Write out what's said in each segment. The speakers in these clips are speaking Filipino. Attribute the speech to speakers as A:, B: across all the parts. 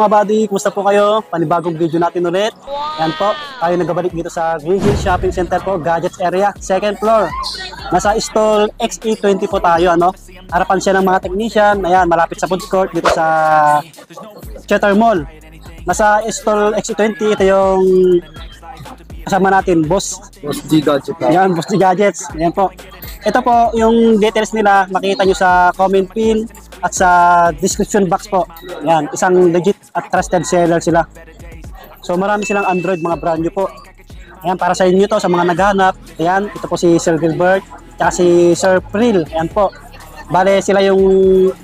A: Mga buddy, kumusta po kayo? Panibagong video natin ulit. Yan po, tayo nagabalik dito sa Green Hill Shopping Center po, Gadgets area, second floor. Nasa stall XE20 po tayo, ano? Harapan siya ng mga technician. Ayan, malapit sa food court dito sa Cheddar Mall. Nasa stall XE20, ito yung kasama natin, boss.
B: Boss G Gadget ha.
A: Yan, Boss G Gadgets. Yan po. Ito po, yung details nila, makita nyo sa comment pin at sa description box po. Yan, isang legit at trusted seller sila. So marami silang Android, mga brand new po. Ayan, para sa inyo to, sa mga naghanap. Ayan, ito po si Sir Gilbert, at si Sir Pril. Ayan po. Bale, sila yung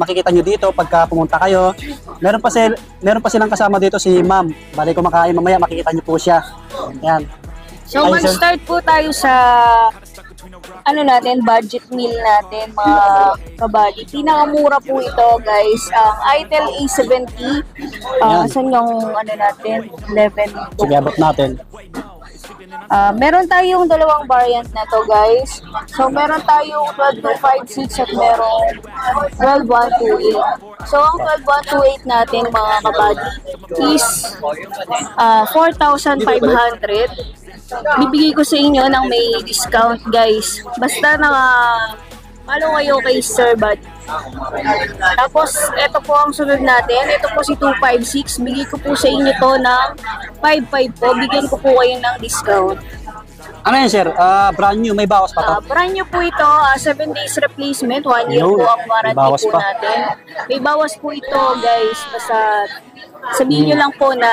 A: makikita nyo dito pagka pumunta kayo. Meron pa, sil meron pa silang kasama dito si Ma'am. Bale, kumakain mamaya, makikita nyo po siya. Ayan.
C: So mag-start po tayo sa ano natin, budget meal natin mga kabali. Pinakamura po ito guys. Ang Itel A70. Uh,
A: Yan.
C: saan yung ano natin? 11.
A: Sige, abot natin.
C: Ah, meron tayong dalawang variant na to guys. So meron tayong 12256 at merong 12128. So ang 12128 natin mga kabali is ah, 4,500. Bibigay ko sa inyo ng may discount guys. Basta naka follow kayo kay Sir Bud. Tapos, ito po ang sunod natin. Ito po si 256. Bigay ko po sa inyo to ng 55 po. Bigyan ko po kayo ng discount.
A: Ano yan, sir? Ah, brand new, may bawas pa to.
C: Ah, brand new po ito, 7 days replacement, 1 year
A: Yun,
C: po ang warranty
A: bawas
C: po
A: pa.
C: natin. May bawas po ito guys, basta sabihin
A: Hmm.
C: nyo lang po na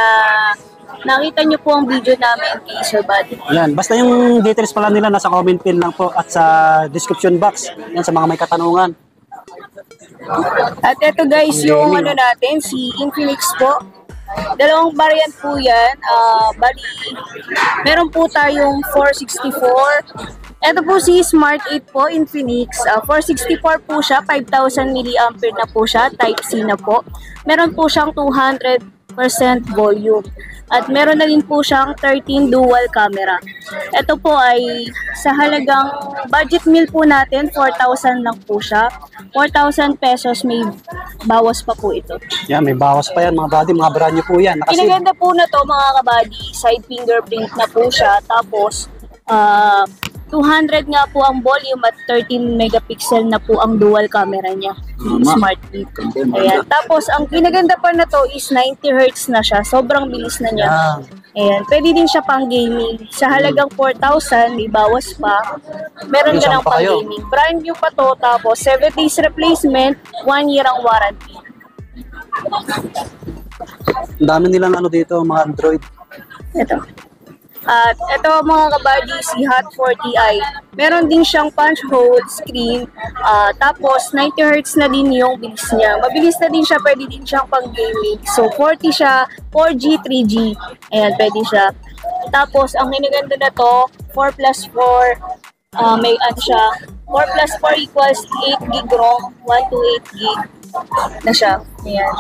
C: nakita nyo po ang video namin kay Sir Buddy.
A: Yan, basta yung details pala nila nasa comment pin lang po at sa description box. Yan sa mga may katanungan.
C: At ito guys, yung ano natin, si Infinix po. Dalawang variant po yan. Ah, bali, meron po tayong 464. Ito po si Smart 8 po, Infinix. Ah, 464 po siya, 5,000 mAh na po siya, Type C na po. Meron po siyang 200% volume. At meron na din po siyang 13 dual camera. Ito po ay sa halagang budget meal po natin, 4,000 lang po siya. 4,000 pesos may bawas pa po ito.
A: Yan, may bawas pa yan mga buddy, mga brand new po yan. Nakasil.
C: Kinaganda po na to mga kabady, side fingerprint na po siya. Tapos, ah 200 nga po ang volume at 13 megapixel na po ang dual camera niya. Smart Kit. Ayan. Tapos, ang kinaganda pa na to is 90 Hz na siya. Sobrang bilis na niya.
A: Yan.
C: Ayan. Pwede din siya pang gaming. Sa halagang 4,000, may bawas pa. Meron ka ng
A: pa
C: pang gaming. Brand new pa to. Tapos, 7 days replacement, 1 year ang warranty.
A: Ang dami nilang ano dito, mga Android.
C: Ito. At ito mga kabady, si Hot 40i. Meron din siyang punch hole screen. ah, tapos 90 Hz na din yung bilis niya. Mabilis na din siya, pwede din siyang pang gaming. So 40 siya, 4G, 3G. Ayan, pwede siya. Tapos ang kinaganda na to, 4 plus 4, ah, may ano siya, 4 plus 4 equals 8 gig ROM, 1 to 8 gig na siya. Ayan.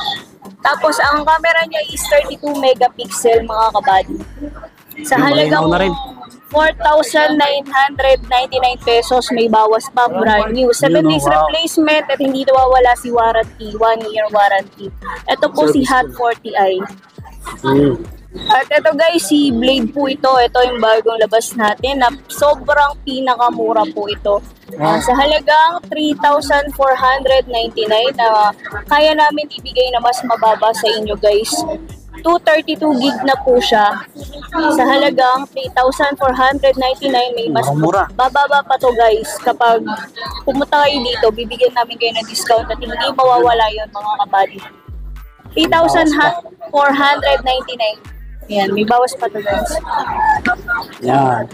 C: Tapos ang camera niya is 32 megapixel mga kabady. Sa halagang
A: malinaw na rin.
C: 4,999 pesos may bawas pa brand new. 7
A: Yun, oh,
C: days replacement at hindi nawawala si warranty, 1 year warranty. Ito po si Hot 40i.
A: Mm.
C: At ito guys, si Blade po ito. Ito yung bagong labas natin na sobrang pinakamura po ito. Ah, sa halagang 3,499 na kaya namin ibigay na mas mababa sa inyo guys. 232 gig na po siya. Sa halagang 3,499 may mas
A: Mura.
C: bababa pa to guys. Kapag pumunta kayo dito, bibigyan namin kayo ng discount at hindi mawawala yon mga kabady. 3,499. Yan, may bawas pa to guys.
A: Yan.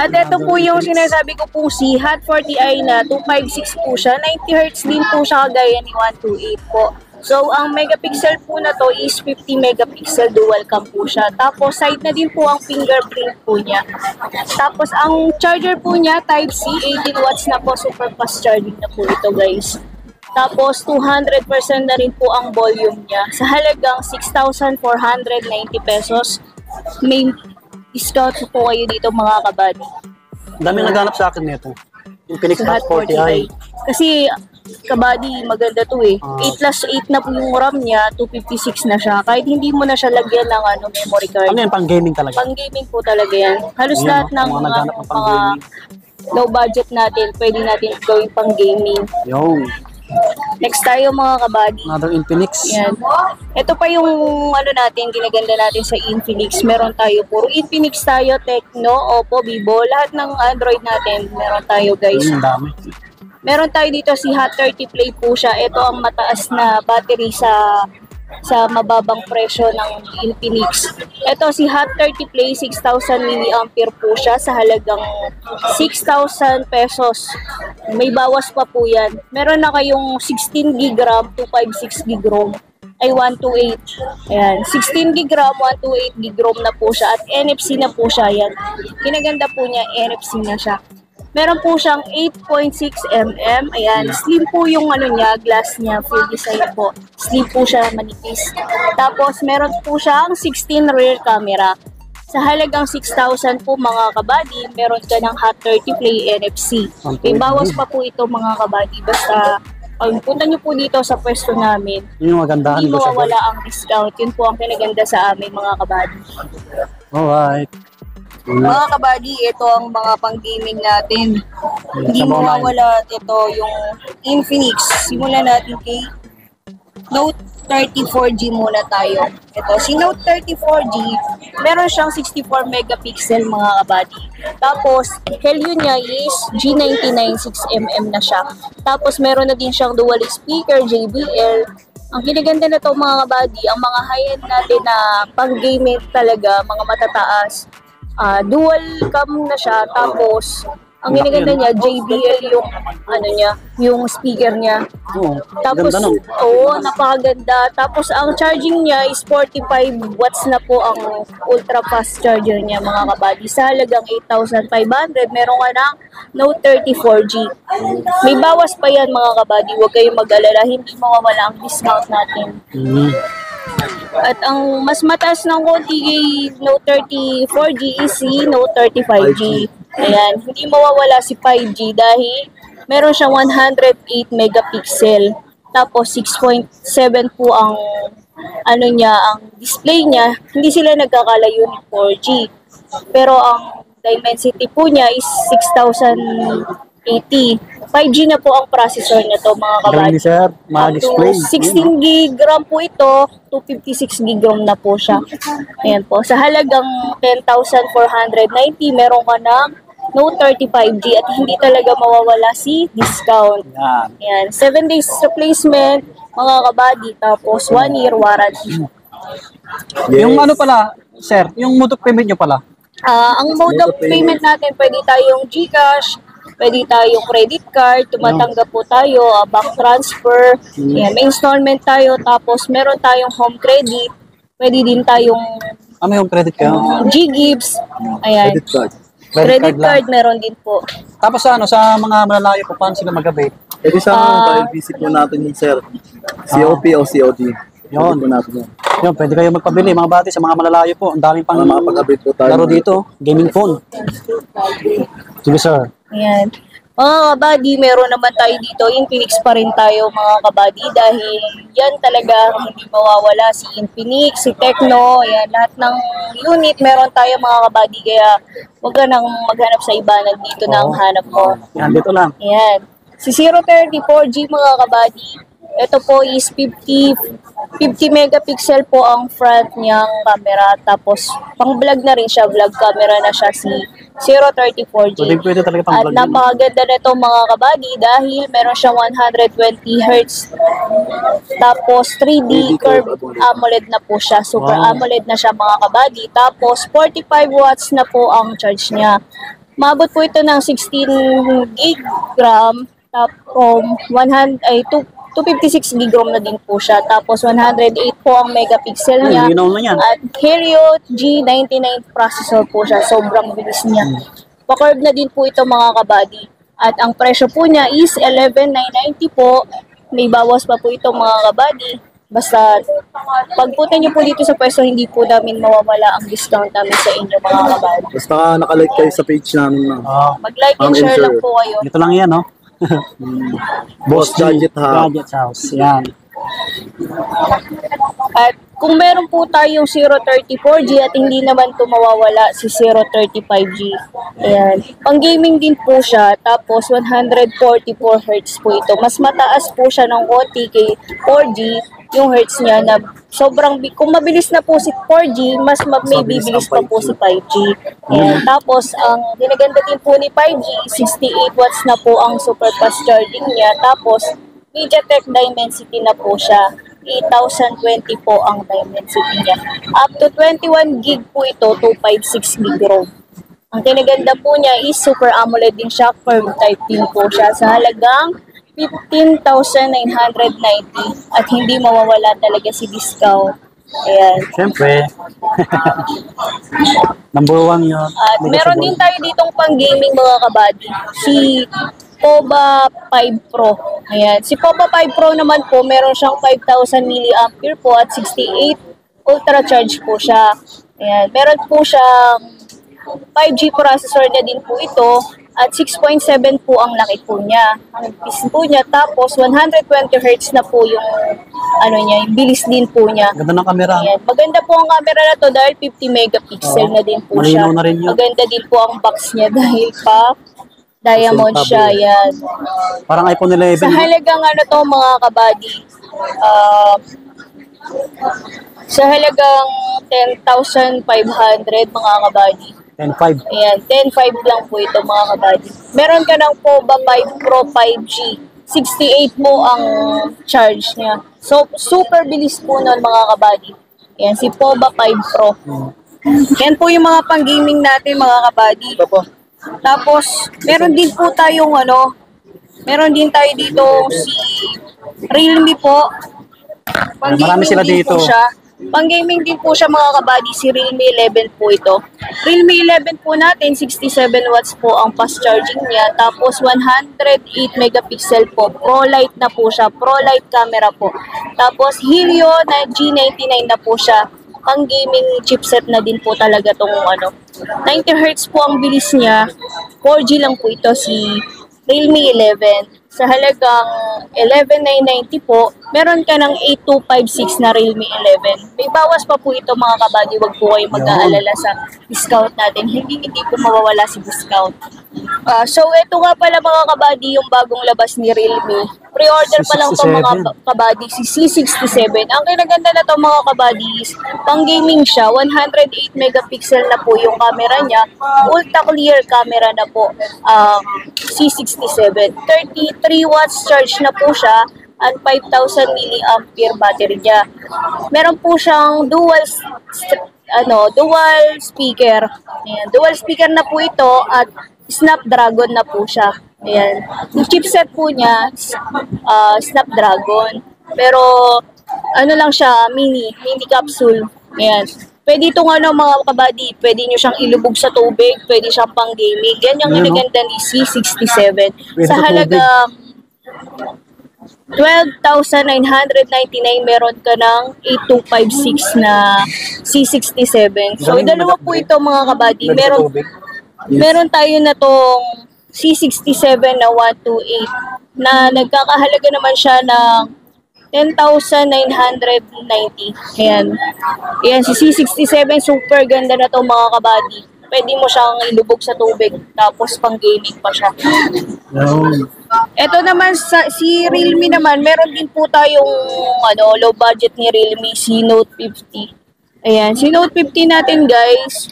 C: At ito po yung sinasabi ko po si Hot 40i na 256 po siya. 90 Hz din po siya kagaya ni 128 po. So, ang megapixel po na to is 50 megapixel dual cam po siya. Tapos, side na din po ang fingerprint po niya. Tapos, ang charger po niya, Type-C, 18 watts na po, super fast charging na po ito guys. Tapos, 200% na rin po ang volume niya. Sa halagang 6,490 pesos, may discount po kayo dito mga kabady.
A: Ang dami naghanap sa akin nito. Yung
C: Sa
A: Hot 40i.
C: Kasi kabady, maganda to eh.
A: Ah.
C: 8 plus 8 na po yung RAM niya, 256 na siya. Kahit hindi mo na siya lagyan ng ano, memory card.
A: Ano yan, pang gaming talaga?
C: Pang gaming po talaga yan. Halos
A: Ayan,
C: lahat
A: oh,
C: ng
A: mga
C: mga,
A: naghanap ng
C: mga low budget natin, pwede natin gawing pang gaming.
A: Yung,
C: Next tayo mga kabady.
A: another Infinix.
C: Yan. Ito pa yung ano natin, ginaganda natin sa Infinix. Meron tayo, puro Infinix tayo, Tecno, Oppo, Vivo. Lahat ng Android natin, meron tayo guys.
A: Yung dami.
C: Meron tayo dito si Hot 30 Play po siya. Ito ang mataas na battery sa sa mababang presyo ng Infinix. Ito si Hot 30 Play 6,000 mAh po siya sa halagang 6,000 pesos. May bawas pa po yan. Meron na kayong 16 gig RAM, 256 gig ROM ay 128. Ayan. 16 gig RAM, 128 gig ROM na po siya at NFC na po siya yan. Kinaganda po niya, NFC na siya. Meron po siyang 8.6 mm. Ayan, slim po yung ano niya, glass niya, full design po. Slim po siya, manipis. Tapos meron po siyang 16 rear camera. Sa halagang 6,000 po mga kabady, meron ka ng Hot 30 Play NFC. May bawas pa po ito mga kabady. Basta pag punta nyo po dito sa pwesto namin,
A: Yun yung magandahan.
C: hindi mawawala ang discount. Yun po ang pinaganda sa amin mga kabady.
A: Alright.
C: Mga kabady, ito ang mga pang-gaming natin. Hindi
A: Sa mga
C: mawawala ito yung Infinix. Simulan natin kay Note 34G muna tayo. Ito, si Note 34G, meron siyang 64 megapixel mga kabady. Tapos, Helio niya is G99 6mm na siya. Tapos, meron na din siyang dual speaker, JBL. Ang ginaganda na to mga kabady, ang mga high-end natin na pang-gaming talaga, mga matataas, ah dual cam na siya. Tapos, ang ginaganda niya, JBL yung, ano niya, yung speaker niya.
A: Oo.
C: Tapos,
A: ganda
C: oo, napakaganda. Tapos, ang charging niya is 45 watts na po ang ultra fast charger niya, mga kabady. Sa halagang 8,500, meron ka ng Note 34G. May bawas pa yan, mga kabady. Huwag kayong mag-alala. Hindi mawawala ang discount natin.
A: Mm.
C: At ang mas mataas ng konti kay Note 34G is si Note 35G. Ayan, hindi mawawala si 5G dahil meron siyang 108 megapixel. Tapos 6.7 po ang ano niya, ang display niya. Hindi sila nagkakalayo ni 4G. Pero ang Dimensity po niya is 6080. 5G na po ang processor nito mga
A: Galing
C: kabady.
A: ni sir. Display.
C: 16 gig RAM po ito, 256 gig RAM na po siya. Ayan po. Sa halagang 10,490, meron ka ng Note 35G at hindi talaga mawawala si discount.
A: Yan.
C: Ayan. 7 days replacement, mga kabady, tapos 1 year warranty.
A: Yung ano pala, sir, yung mode of payment nyo pala.
C: Ah, ang mode of payment natin, pwede tayong GCash, pwede tayong credit card, tumatanggap po tayo, ah, bank transfer, Ayan, may installment tayo, tapos meron tayong home credit, pwede din tayong
A: Ano yung credit kayo?
C: um, G-Gives, ayan,
B: Credit card.
A: Credit
C: credit
A: card lang.
C: card meron din po.
A: Tapos sa ano, sa mga malalayo po, paano sila mag-abate?
B: E di sa
C: Ah.
B: uh, visit po natin sir. COP o COD.
A: Yun.
B: Po natin yun.
A: Yun, pwede kayo magpabili mga bati sa mga malalayo po. Ang daming pang
B: Para makapag-update po tayo.
A: laro dito. Gaming phone. Sige sir.
C: Ayan. Mga kabady, meron naman tayo dito. Infinix pa rin tayo mga kabady dahil yan talaga hindi mawawala si Infinix, si Tecno, ayan, lahat ng unit meron tayo mga kabady kaya huwag ka nang maghanap sa iba, nandito na ang hanap mo.
A: Yan, dito lang.
C: Ayan. Si 034G mga kabady, ito po is 50 50 megapixel po ang front niyang camera tapos pang vlog na rin siya, vlog camera na siya si 034G.
A: Pwede, pwede talaga pang
C: At napakaganda na ito mga kabady dahil meron siyang 120 Hz. Tapos 3D curve AMOLED na po siya. Super
A: Wow.
C: AMOLED na siya mga kabady. Tapos 45 watts na po ang charge niya. Mabot po ito ng 16 gig RAM. Tapos 100 ay 2 256 gig ROM na din po siya. Tapos 108 po ang megapixel niya.
A: Ay, na yan.
C: At Helio G99 processor po siya. Sobrang bilis niya. Pa-curve na din po ito mga kabady. At ang presyo po niya is 11,990 po. May bawas pa po ito mga kabady. Basta pagpunta niyo po dito sa pwesto, hindi po namin mawawala ang discount namin sa inyo mga kabady.
B: Basta nakalike kayo sa page namin na.
A: Oh,
C: Mag-like and
B: Ma'am
C: share
B: sir.
C: lang po kayo.
A: dito lang yan, no?
B: Boss Gadget Hub.
A: Gadget House. Yan.
C: At kung meron po tayong 034G at hindi naman to mawawala si 035G. Ayan. Pang gaming din po siya, tapos 144 Hz po ito. Mas mataas po siya ng konti kay 4G, yung hertz niya na sobrang, kung mabilis na po si 4G, mas ma- may bibilis pa po si 5G. Ayan. Tapos, ang ginaganda din po ni 5G, 68 watts na po ang super fast charging niya. Tapos, MediaTek Dimensity na po siya. 8020 po ang Dimensity niya. Up to 21 gig po ito, 256 gig ROM. Ang tinaganda po niya is Super AMOLED din siya, firm type din po siya sa halagang 15,990 at hindi mawawala talaga si discount. Ayan.
A: Siyempre. Number one yun.
C: At meron din tayo ditong pang gaming mga kabady. Si Poba 5 Pro. Ayan. Si Poba 5 Pro naman po, meron siyang 5,000 mAh po at 68 ultra charge po siya. Ayan. Meron po siyang 5G processor na din po ito at 6.7 po ang laki po niya. Ang bilis po niya tapos 120 Hz na po yung ano niya, yung bilis din po niya.
A: Ganda ng camera.
C: Ayan. Maganda po ang camera na to dahil 50 megapixel
A: Oo.
C: na din po siya.
A: Na rin yun.
C: Maganda din po ang box niya dahil pa diamond
B: Presentable.
C: siya. Yan.
A: Parang iPhone 11.
C: Sa halagang ano to mga kabady, ah, sa halagang 10,500 mga kabady.
A: 10.5.
C: Ayan, 10.5 lang po ito mga kabady. Meron ka ng POBA 5 Pro 5G. 68 po ang charge niya. So, super bilis po nun mga kabady. Ayan, si POBA 5 Pro. Yan po yung mga pang-gaming natin mga kabady.
B: Ito po.
C: Tapos, meron din po tayong ano, meron din tayo dito si Realme po. Pang
A: Marami sila dito.
C: Po siya. Pang gaming din po siya mga kabady, si Realme 11 po ito. Realme 11 po natin, 67 watts po ang fast charging niya. Tapos 108 megapixel po. Pro Light na po siya. Pro Light camera po. Tapos Helio na G99 na po siya. Pang gaming chipset na din po talaga tong ano. 90 Hz po ang bilis niya. 4G lang po ito si Realme 11 sa halagang 11,990 po, meron ka ng 8256 na Realme 11. May bawas pa po ito mga kabady, wag po kayong mag-aalala sa discount natin. Hindi hindi po mawawala si discount. Ah, so ito nga pala mga kabady yung bagong labas ni Realme. Pre-order pa lang to mga
A: C67.
C: kabady si C67. Ang kinaganda na to mga kabady is pang gaming siya, 108 megapixel na po yung camera niya, ultra clear camera na po um, C67. 33 watts charge na po siya at 5,000 mAh battery niya. Meron po siyang dual ano, dual speaker. Ayan, dual speaker na po ito at Snapdragon na po siya. Ayan. Yung chipset po niya, ah, Snapdragon. Pero, ano lang siya, mini, mini capsule. Ayan. Pwede itong ano mga kabady, pwede nyo siyang ilubog sa tubig, pwede siyang pang gaming. Yan yung
A: Ayun, no?
C: ginaganda ni C67.
A: Pwede
C: sa halaga 12,999 meron ka ng 8256 na C67. So, dalawa po ito mga kabady. Meron, meron tayo na tong C67 na 128 na nagkakahalaga naman siya ng 10,990. Ayan. Ayan, si C67, super ganda na to mga kabady. Pwede mo siyang ilubog sa tubig, tapos pang gaming pa siya.
A: Yun.
C: Ito naman sa si Realme naman, meron din po tayong ano, low budget ni Realme si Note 50. Ayan, si Note 50 natin guys,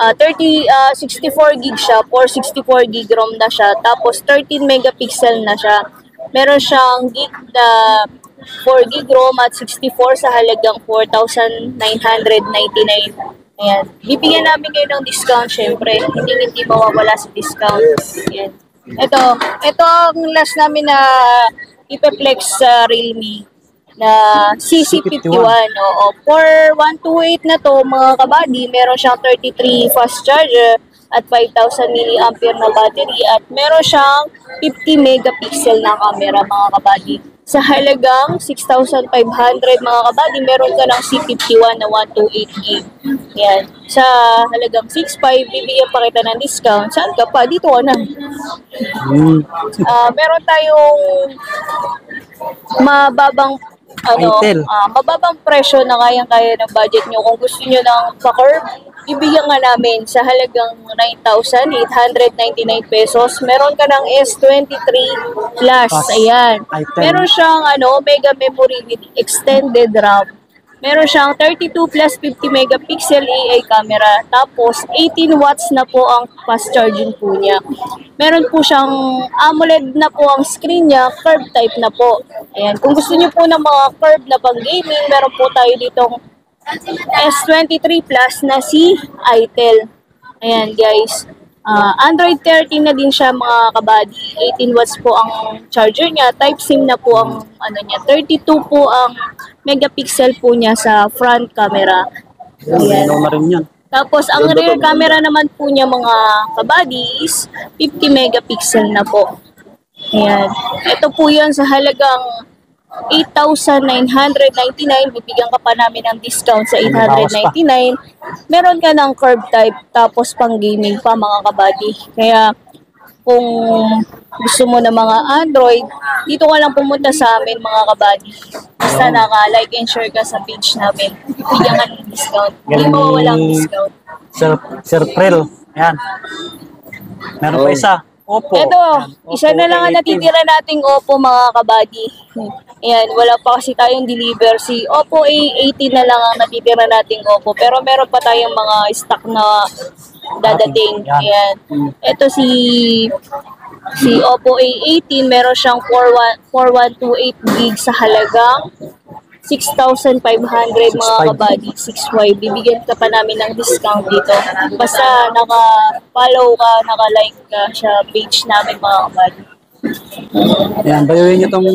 C: ah 30 ah 64 gig siya, 464 gig ROM na siya, tapos 13 megapixel na siya. Meron siyang gig na 4 gig ROM at 64 sa halagang 4,999. Ayan. Bibigyan namin kayo ng discount syempre. Hindi hindi mawawala sa discount. Ayan. Ito, ito ang last namin na ipeplex sa Realme na CC51. Oo. For 128 na to, mga kabady, meron siyang 33 fast charger at 5,000 mAh na battery at meron siyang 50 megapixel na camera, mga kabady. sa halagang 6,500 mga kabady, meron ka ng C51 na 128 gig. Yan. Sa halagang 6,500, bibigyan pa kita ng discount. Saan ka pa? Dito ka na.
A: Hmm.
C: Ah, meron tayong mababang ano,
A: Itel.
C: ah, mababang presyo na kayang-kaya ng budget nyo. Kung gusto nyo ng pa-curve, ibigyan nga namin sa halagang 9,899 pesos. Meron ka ng S23 Plus.
A: Plus.
C: Ayan.
A: Itel.
C: Meron siyang ano, mega memory with extended RAM. Meron siyang 32 plus 50 megapixel AI camera. Tapos, 18 watts na po ang fast charging po niya. Meron po siyang AMOLED na po ang screen niya, curve type na po. Ayan. Kung gusto niyo po ng mga curve na pang gaming, meron po tayo ditong S23 Plus na si ITEL. Ayan guys. Ah, Android 13 na din siya mga kabady. 18 watts po ang charger niya. Type SIM na po ang ano niya. 32 po ang megapixel po niya sa front camera. Ayan.
A: Ilaw na rin yan.
C: Tapos ang rear camera naman po niya mga kabady is 50 megapixel na po. Ayan. Ito po yun sa halagang 8,999. Bibigyan ka pa namin ng discount sa 899. Meron ka ng curve type tapos pang gaming pa mga kabady. Kaya kung gusto mo ng mga Android, dito ka lang pumunta sa amin mga kabady. Basta naka-like and share ka sa page namin. Bibigyan ka ng discount. Hindi mo walang discount.
A: Sir, Sir Prel. Ayan. Meron pa
B: Oh.
A: isa. Opo.
C: Ito,
A: Ayan.
C: isa na lang ang
A: A18.
C: natitira nating Oppo mga kabady. Ayan, wala pa kasi tayong deliver. Si Oppo A18 na lang ang natitira nating Oppo. Pero meron pa tayong mga stock na dadating.
A: Yan.
C: Ayan. Ito si si Oppo A18, meron siyang 41 4128 gig sa halagang 6,500 mga
A: 6,500.
C: kabady, 6Y. Bibigyan ka pa namin ng discount dito. Basta naka-follow ka, naka-like ka sa page namin mga kabady.
A: Ayan, bayuhin nyo itong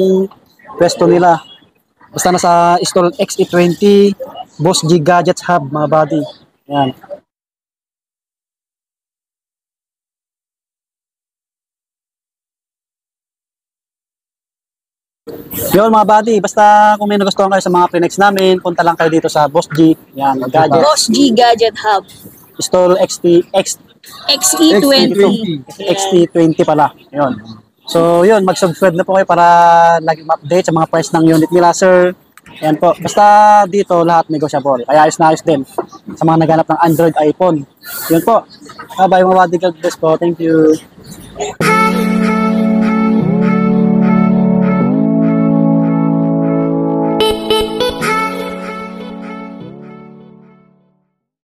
A: pwesto nila. Basta nasa stall XE20, Boss G Gadgets Hub, mga buddy. Ayan. Yun mga buddy, basta kung may nagustuhan kayo sa mga pre-next namin, punta lang kayo dito sa Boss G. Yan, Gadget.
C: Boss G Gadget Hub.
A: Stall XT, X,
C: XE20. Yan.
A: XT20 pala. Yun. So, yun, mag-subscribe na po kayo para lagi ma-update sa mga price ng unit nila, sir. Ayan po. Basta dito, lahat negotiable. Kaya ayos na ayos din sa mga naghanap ng Android iPhone. Yun po. Bye-bye mga buddy. God bless po. Thank you.